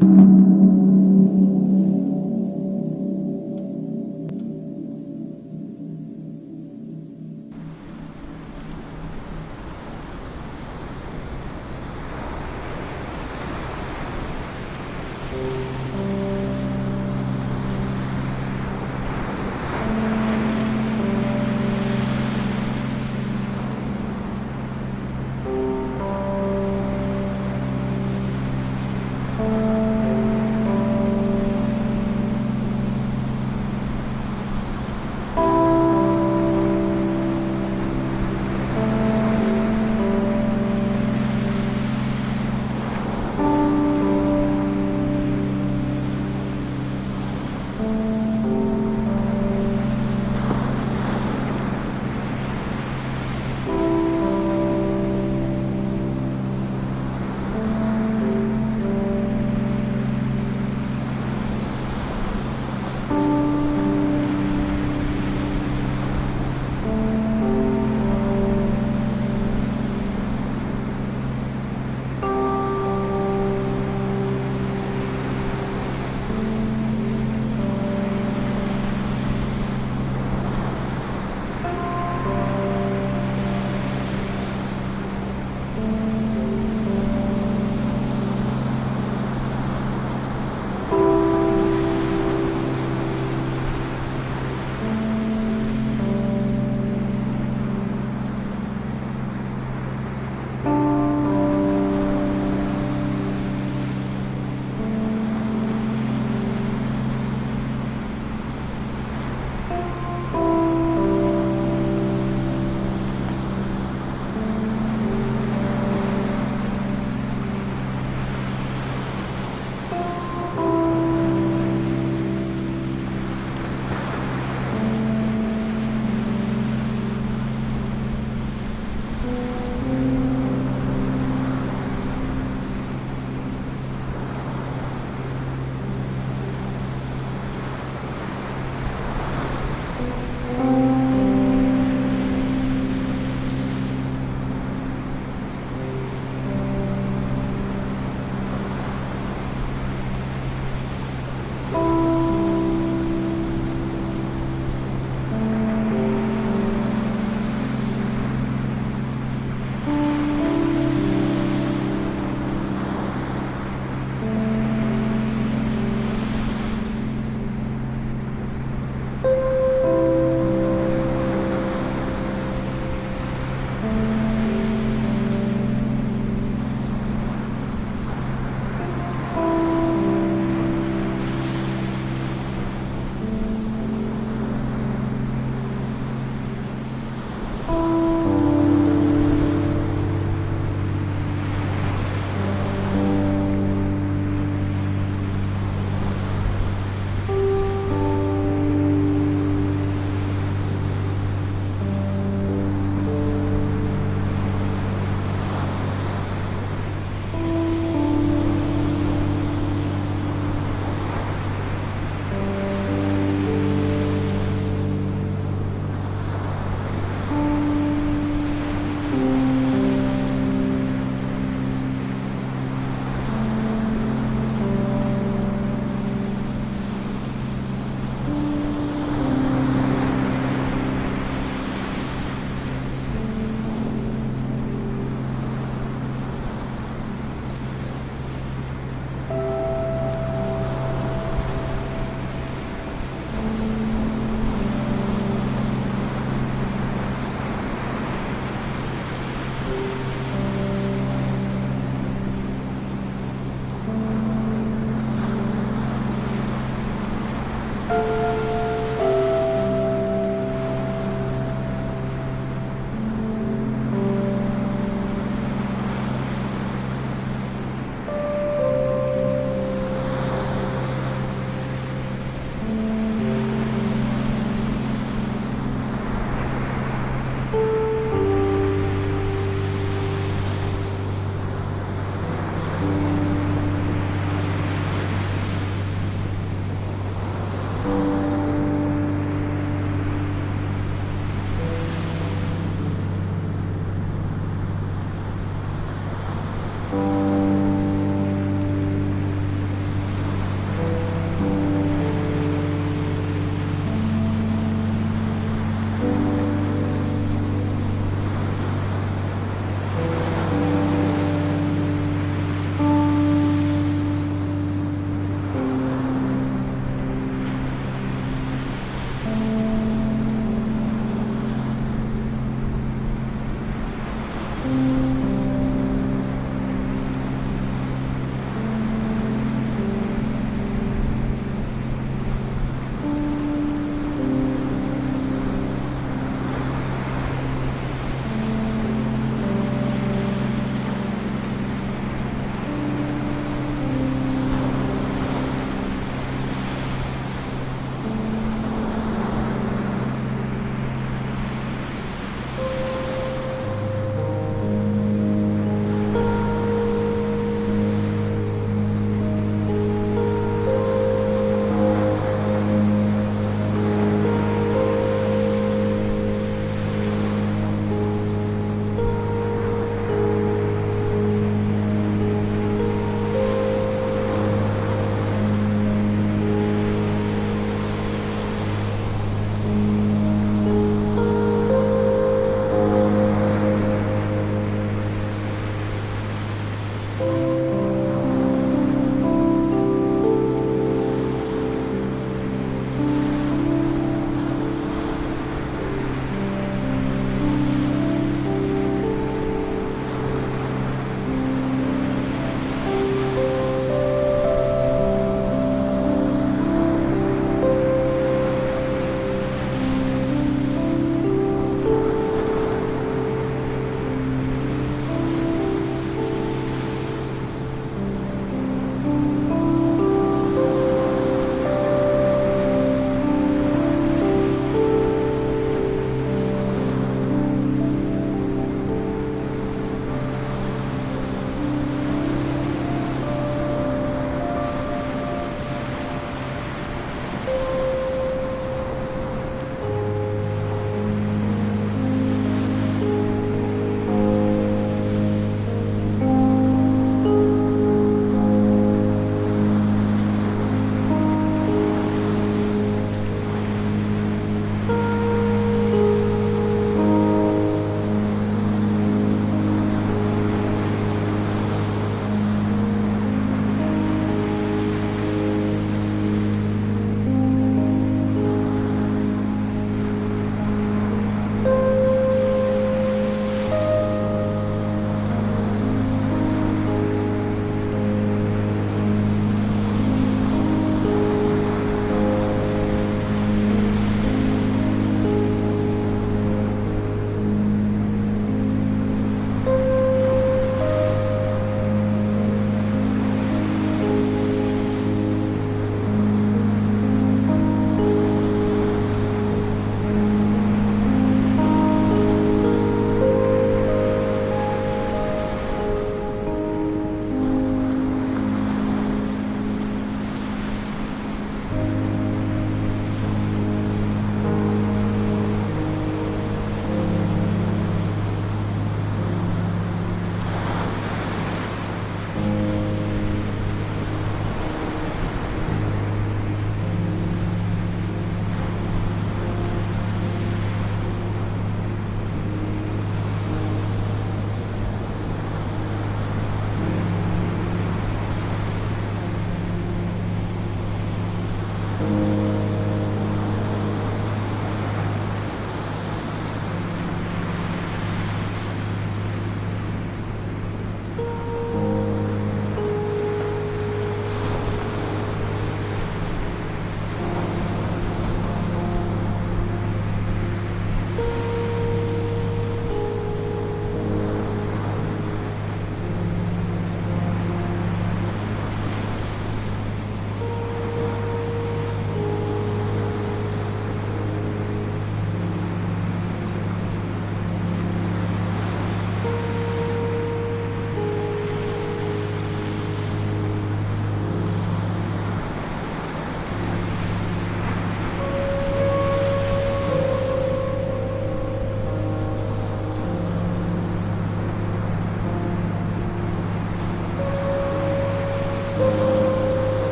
Thank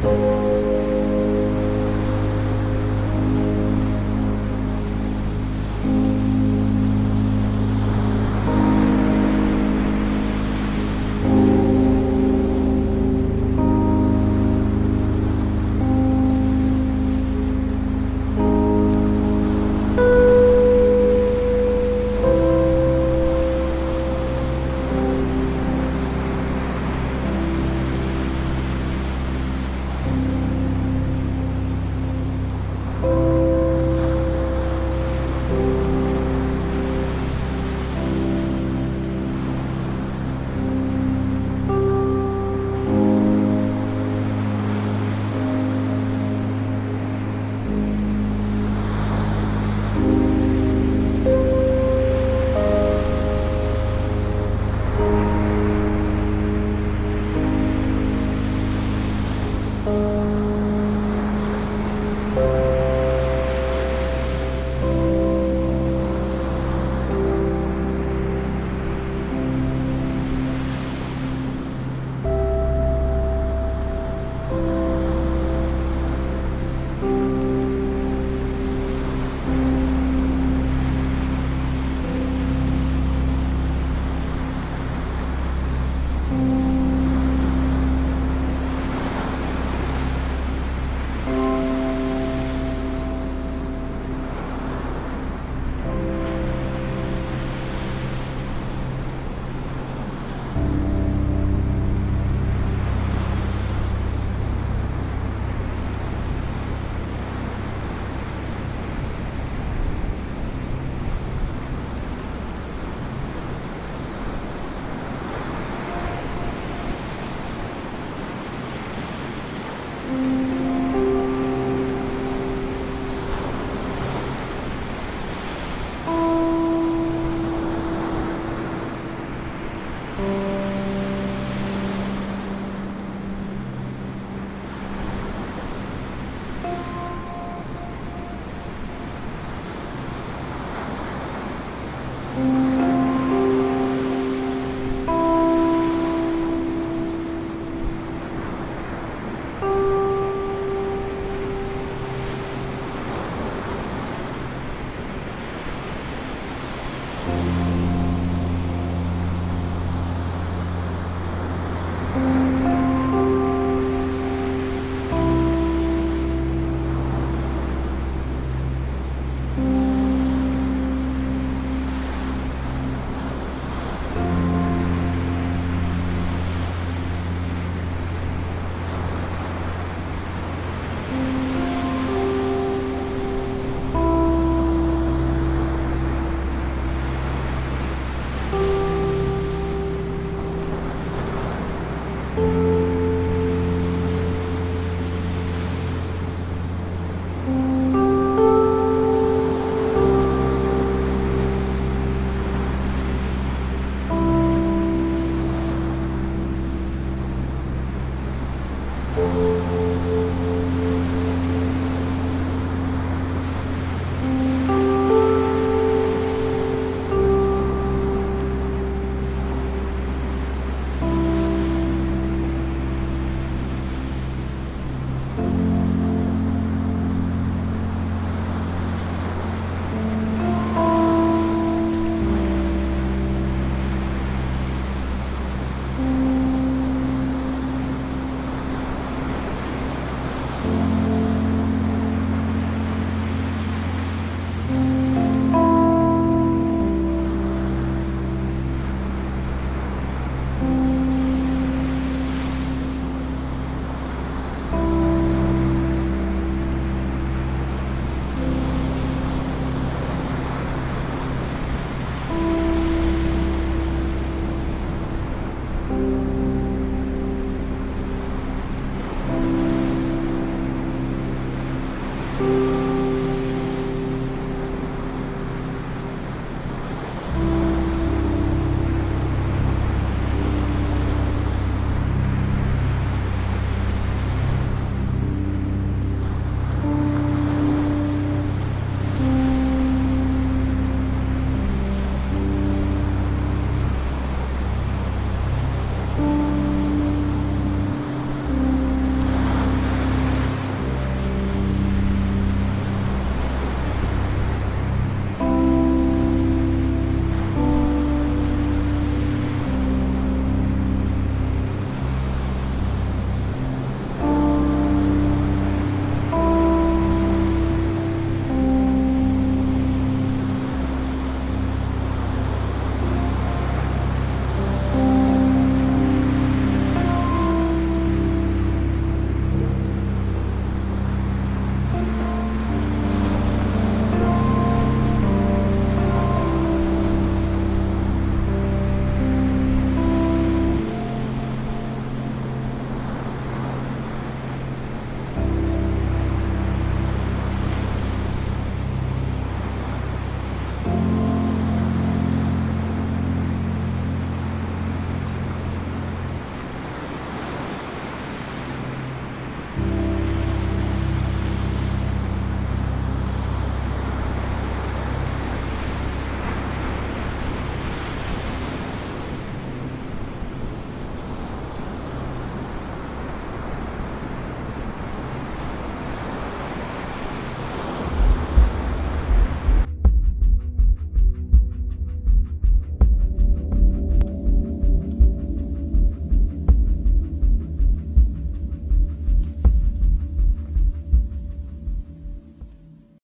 Thank you.